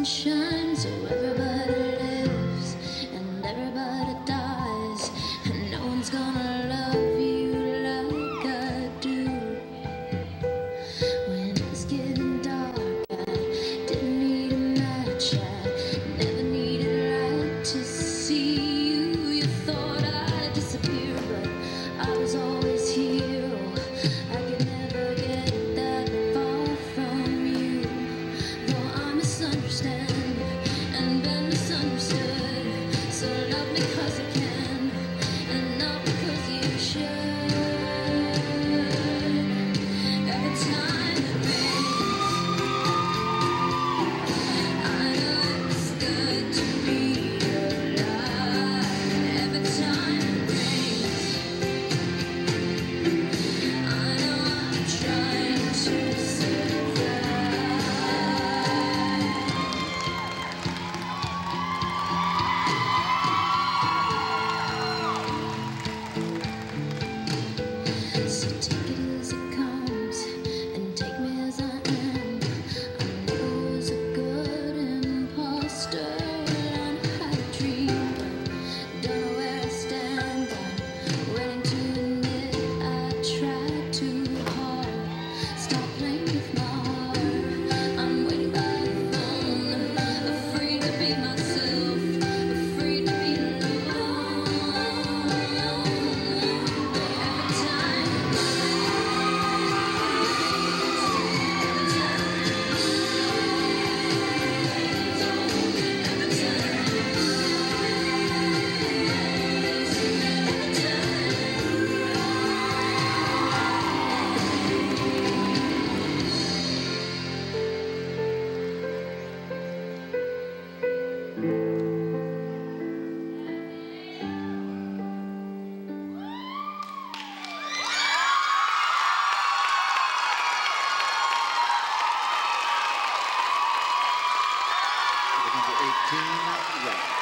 shine so everybody So 18, Red.